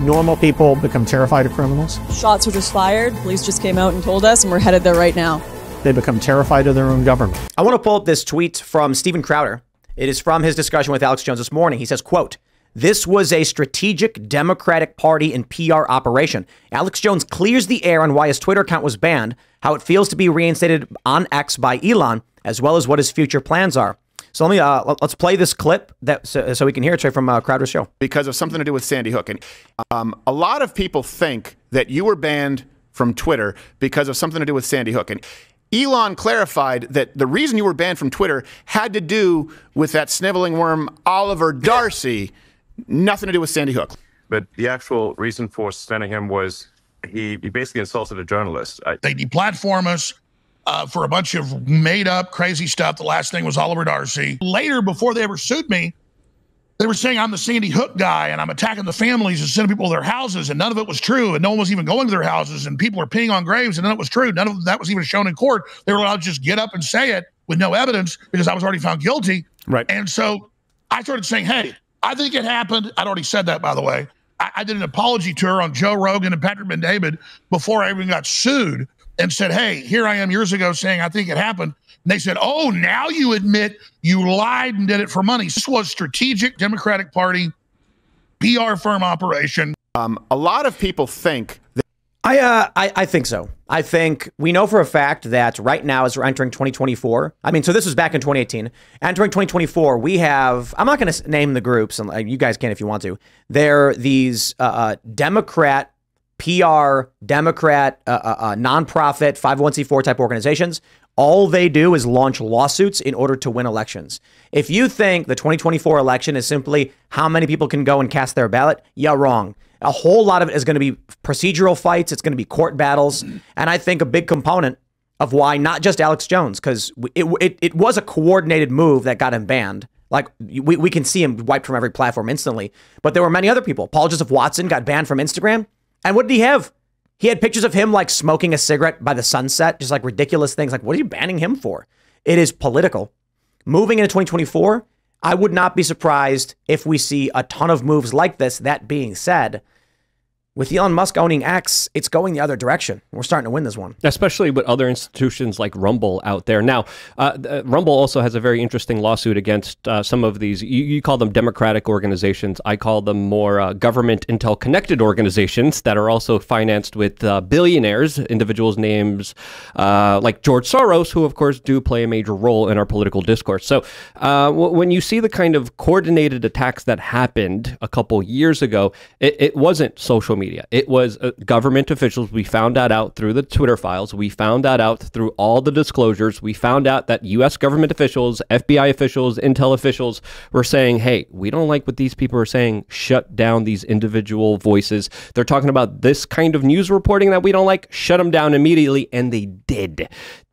normal people become terrified of criminals. Shots were just fired. Police just came out and told us, and we're headed there right now. They become terrified of their own government. I want to pull up this tweet from Steven Crowder. It is from his discussion with Alex Jones this morning. He says, quote, this was a strategic Democratic Party and PR operation. Alex Jones clears the air on why his Twitter account was banned, how it feels to be reinstated on X by Elon, as well as what his future plans are. So let me uh, let's play this clip that so, so we can hear it straight from uh, Crowder's show. Because of something to do with Sandy Hook, and um, a lot of people think that you were banned from Twitter because of something to do with Sandy Hook, and Elon clarified that the reason you were banned from Twitter had to do with that sniveling worm Oliver Darcy, nothing to do with Sandy Hook. But the actual reason for suspending him was he, he basically insulted a journalist. I, they deplatform us uh, for a bunch of made up crazy stuff. The last thing was Oliver Darcy. Later, before they ever sued me, they were saying I'm the Sandy Hook guy and I'm attacking the families and sending people to their houses, and none of it was true. And no one was even going to their houses, and people are peeing on graves, and none of it was true. None of that was even shown in court. They were allowed to just get up and say it with no evidence because I was already found guilty. Right. And so I started saying, hey, I think it happened. I'd already said that, by the way. I, I did an apology tour on Joe Rogan and Patrick Bet-David before I even got sued and said, hey, here I am years ago saying I think it happened. And they said, oh, now you admit you lied and did it for money. This was strategic Democratic Party PR firm operation. Um, a lot of people think that. I, uh, I I think so. I think we know for a fact that right now, as we're entering 2024, I mean, so this was back in 2018. Entering 2024, we have. I'm not going to name the groups, and you guys can if you want to. They're these uh, uh, Democrat PR, Democrat, uh, uh, uh, nonprofit, 501c4 type organizations. All they do is launch lawsuits in order to win elections. If you think the 2024 election is simply how many people can go and cast their ballot, you're wrong. A whole lot of it is going to be procedural fights, it's going to be court battles. And I think a big component of why not just Alex Jones, because it, it, it was a coordinated move that got him banned. Like we, we can see him wiped from every platform instantly. But there were many other people. Paul Joseph Watson got banned from Instagram. And what did he have? He had pictures of him like smoking a cigarette by the sunset, just like ridiculous things. Like, what are you banning him for? It is political. Moving into 2024, I would not be surprised if we see a ton of moves like this. That being said, with Elon Musk owning X, it's going the other direction. We're starting to win this one. Especially with other institutions like Rumble out there. Now, uh, uh, Rumble also has a very interesting lawsuit against uh, some of these, you, you, call them democratic organizations. I call them more uh, government intel connected organizations that are also financed with uh, billionaires, individuals' names uh, like George Soros, who, of course, do play a major role in our political discourse. So when you see the kind of coordinated attacks that happened a couple years ago, it, it wasn't social media. It was uh, government officials. We found that out through the Twitter files. We found that out through all the disclosures. We found out that U.S. government officials, FBI officials, intel officials were saying, hey, we don't like what these people are saying. Shut down these individual voices. They're talking about this kind of news reporting that we don't like. Shut them down immediately. And they did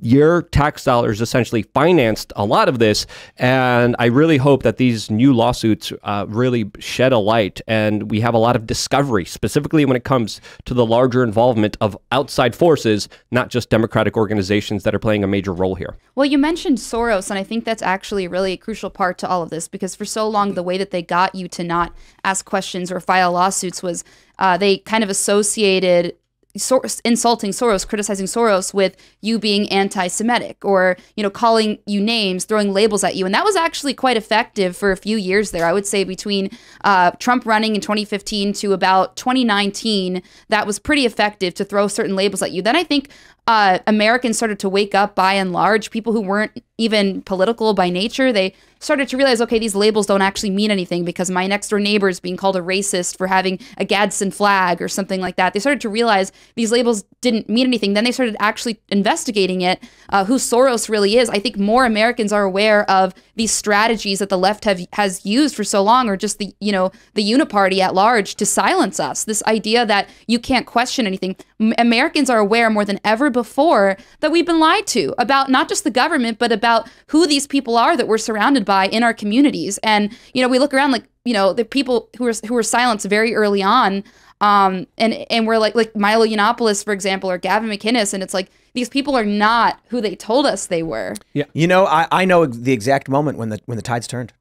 your tax dollars essentially financed a lot of this. And I really hope that these new lawsuits uh, really shed a light and we have a lot of discovery, specifically when it comes to the larger involvement of outside forces, not just democratic organizations that are playing a major role here. Well, you mentioned Soros, and I think that's actually really a crucial part to all of this because for so long, the way that they got you to not ask questions or file lawsuits was uh, they kind of associated insulting Soros, criticizing Soros with you being anti-Semitic or you know calling you names, throwing labels at you, and that was actually quite effective for a few years there. I would say between uh, Trump running in 2015 to about 2019, that was pretty effective to throw certain labels at you. Then I think uh, Americans started to wake up by and large. People who weren't even political by nature, they started to realize, okay, these labels don't actually mean anything because my next door neighbor is being called a racist for having a Gadsden flag or something like that. They started to realize these labels didn't mean anything. Then they started actually investigating it, uh, who Soros really is. I think more Americans are aware of these strategies that the left have has used for so long, or just the you know the uniparty at large to silence us. This idea that you can't question anything. Americans are aware more than ever before that we've been lied to about not just the government, but about who these people are that we're surrounded by in our communities. And you know, we look around like you know the people who are who were silenced very early on. Um, and and we're like like Milo Yiannopoulos, for example, or Gavin McInnes, and it's like these people are not who they told us they were. Yeah, you know, I, I know the exact moment when the when the tides turned.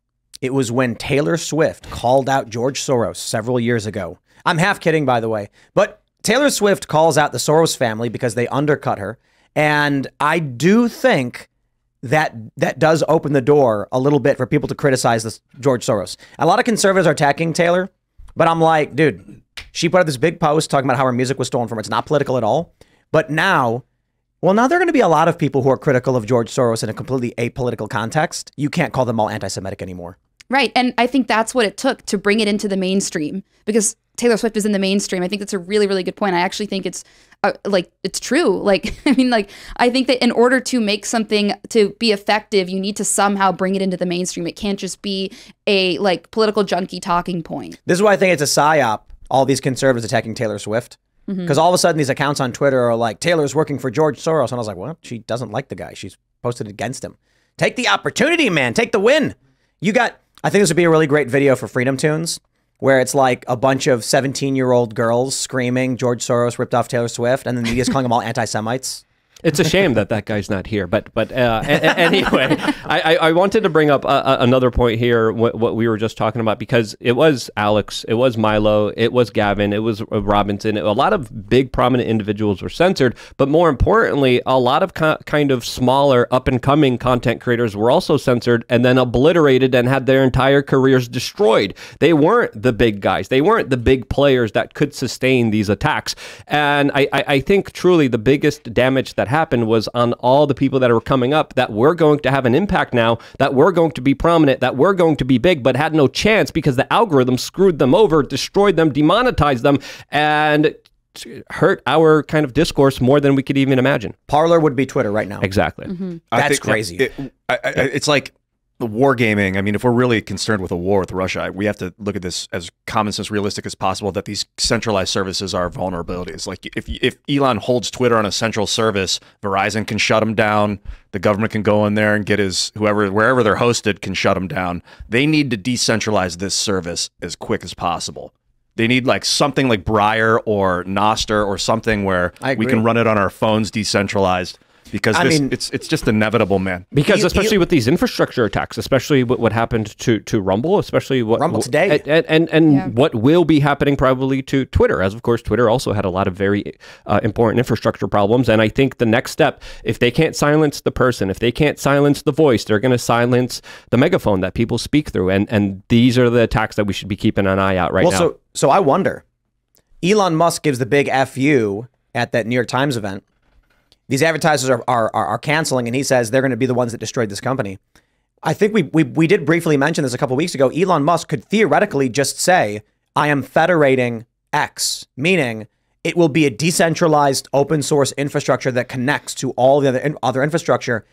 It was when Taylor Swift called out George Soros several years ago. I'm half kidding, by the way. But Taylor Swift calls out the Soros family because they undercut her. And I do think that that does open the door a little bit for people to criticize this George Soros. A lot of conservatives are attacking Taylor, but I'm like, dude, she put out this big post talking about how her music was stolen from her. It's not political at all. But now, well, now there are going to be a lot of people who are critical of George Soros in a completely apolitical context. You can't call them all anti-Semitic anymore. Right. And I think that's what it took to bring it into the mainstream because Taylor Swift is in the mainstream. I think that's a really, really good point. I actually think it's uh, like, it's true. Like, I mean, like, I think that in order to make something to be effective, you need to somehow bring it into the mainstream. It can't just be a like political junkie talking point. This is why I think it's a psyop, all these conservatives attacking Taylor Swift. Because all of a sudden these accounts on Twitter are like, Taylor's working for George Soros. And I was like, well, she doesn't like the guy. She's posted against him. Take the opportunity, man. Take the win. You got, I think this would be a really great video for FreedomToons where it's like a bunch of 17 year old girls screaming George Soros ripped off Taylor Swift and the media's calling them all anti Semites. It's a shame that that guy's not here. But but uh, a- a- anyway, I, I wanted to bring up uh, uh, another point here. What, what we were just talking about because it was Alex, it was Milo, it was Gavin, it was uh, Robinson. A lot of big prominent individuals were censored, but more importantly, a lot of ki- kind of smaller up and coming content creators were also censored and then obliterated and had their entire careers destroyed. They weren't the big guys. They weren't the big players that could sustain these attacks. And I, I, I think truly the biggest damage that happened was on all the people that are coming up that were going to have an impact now, that were going to be prominent, that were going to be big, but had no chance because the algorithm screwed them over, destroyed them, demonetized them, and hurt our kind of discourse more than we could even imagine. Parler would be Twitter right now. Exactly. Mm-hmm. I That's think crazy. It, I, I, it's like the wargaming. I mean, if we're really concerned with a war with Russia, we have to look at this as common sense, realistic as possible. That these centralized services are vulnerabilities. Like if if Elon holds Twitter on a central service, Verizon can shut them down. The government can go in there and get his whoever wherever they're hosted can shut them down. They need to decentralize this service as quick as possible. They need like something like Briar or Nostr or something where we can run it on our phones decentralized because I this, mean- it's it's just inevitable, man. Because You- especially you- with these infrastructure attacks, especially what, what happened to, to Rumble, especially what Rumble today. and and, and Yeah. what will be happening probably to Twitter, as of course Twitter also had a lot of very uh, important infrastructure problems. And I think the next step, if they can't silence the person, if they can't silence the voice, they're going to silence the megaphone that people speak through. And and these are the attacks that we should be keeping an eye out right well, now. so so I wonder. Elon Musk gives the big fu at that New York Times event. These advertisers are are, are, canceling, and he says they're going to be the ones that destroyed this company. I think we, we we did briefly mention this a couple weeks ago. Elon Musk could theoretically just say, "I am federating X," meaning it will be a decentralized open source infrastructure that connects to all the other other infrastructure,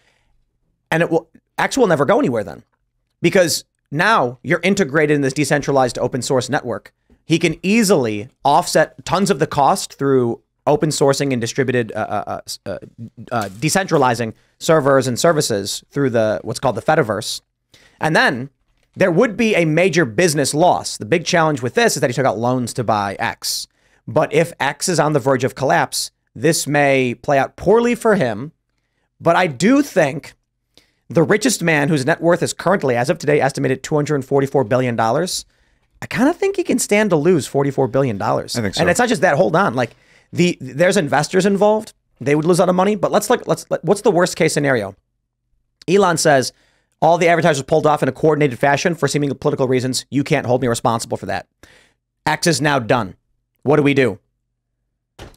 and it will X will never go anywhere then, because now you're integrated in this decentralized open source network. He can easily offset tons of the cost through open sourcing and distributed, uh, uh, uh, uh, decentralizing servers and services through the what's called the Fediverse, and then there would be a major business loss. The big challenge with this is that he took out loans to buy X. But if X is on the verge of collapse, this may play out poorly for him. But I do think the richest man whose net worth is currently, as of today, estimated $244 billion. I kind of think he can stand to lose $44 billion. I think so. And it's not just that. Hold on. Like the there's investors involved. They would lose a lot of money. But let's look, let's, let, what's the worst case scenario? Elon says all the advertisers pulled off in a coordinated fashion for seeming political reasons. You can't hold me responsible for that. X is now done. What do we do?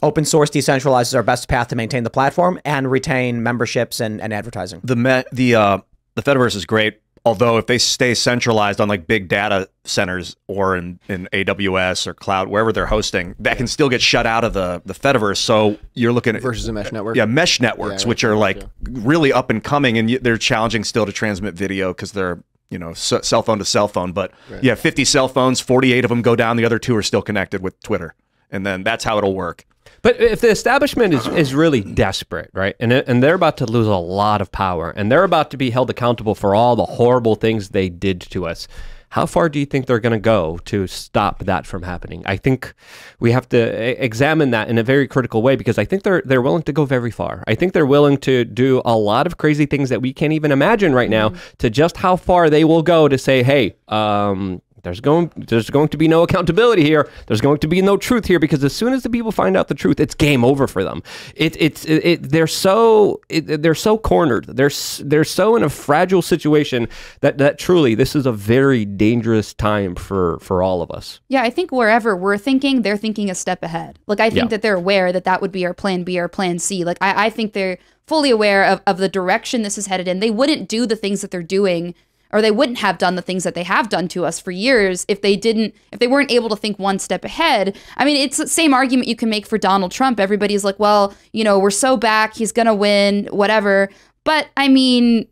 Open source decentralizes our best path to maintain the platform and retain memberships and, and advertising. the the uh the Fediverse is great. Although if they stay centralized on like big data centers or in, in AWS or cloud, wherever they're hosting, that can still get shut out of the the Fediverse. So you're looking at versus a mesh network. yeah mesh networks, Yeah, which are like really up and coming, and they're challenging still to transmit video because they're you know cell phone to cell phone. But yeah, 50 cell phones, 48 of them go down. The other two are still connected with Twitter, and then that's how it'll work. But if the establishment is, is really desperate, right, and and they're about to lose a lot of power, and they're about to be held accountable for all the horrible things they did to us, how far do you think they're going to go to stop that from happening? I think we have to examine that in a very critical way because I think they're they're willing to go very far. I think they're willing to do a lot of crazy things that we can't even imagine right now. To just how far they will go to say, hey, um, there's going there's going to be no accountability here. There's going to be no truth here because as soon as the people find out the truth, it's game over for them. It, it's it, it they're so it, they're so cornered. They're they're so in a fragile situation that that truly this is a very dangerous time for for all of us. Yeah, I think wherever we're thinking, they're thinking a step ahead. Like, I think Yeah. that they're aware that that would be our plan B, our plan C. Like, I, I think they're fully aware of, of the direction this is headed in. They wouldn't do the things that they're doing, or they wouldn't have done the things that they have done to us for years if they didn't, if they weren't able to think one step ahead. I mean, it's the same argument you can make for Donald Trump. Everybody's like, well, you know, we're so back, he's going to win, whatever. But I mean,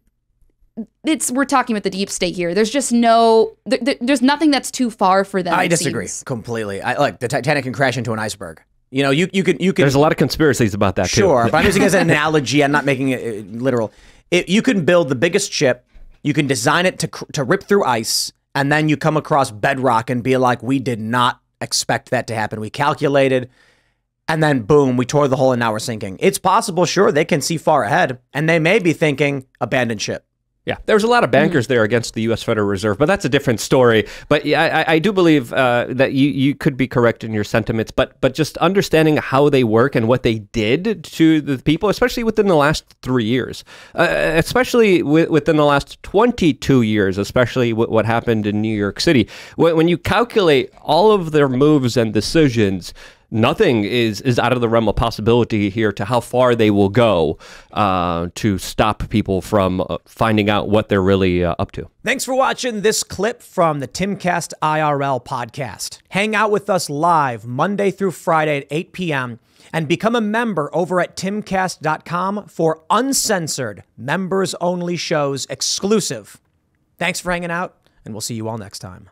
it's we're talking about the deep state here. There's just no, there, there- there's nothing that's too far for them. I disagree seems. completely. I like the Titanic can crash into an iceberg. You know, you you can you can There's a lot of conspiracies about that too. Sure, but I'm using it as an analogy. I'm not making it uh, literal. It, you can build the biggest ship, you can design it to to rip through ice, and then you come across bedrock and be like, "We did not expect that to happen. We calculated." And then boom, we tore the hole and now we're sinking. It's possible, sure, they can see far ahead and they may be thinking abandon ship. Yeah, there's a lot of bankers there against the U.S. Federal Reserve, but that's a different story. But yeah, I, I do believe uh, that you, you could be correct in your sentiments, but but just understanding how they work and what they did to the people, especially within the last three years, uh, especially wi- within the last 22 years, especially w- what happened in New York City. When, when you calculate all of their moves and decisions, nothing is is out of the realm of possibility here to how far they will go uh, to stop people from uh, finding out what they're really uh, up to. Thanks for watching this clip from the Timcast IRL podcast. Hang out with us live Monday through Friday at 8 p.m. and become a member over at timcast.com for uncensored, members only shows exclusive. Thanks for hanging out, and we'll see you all next time.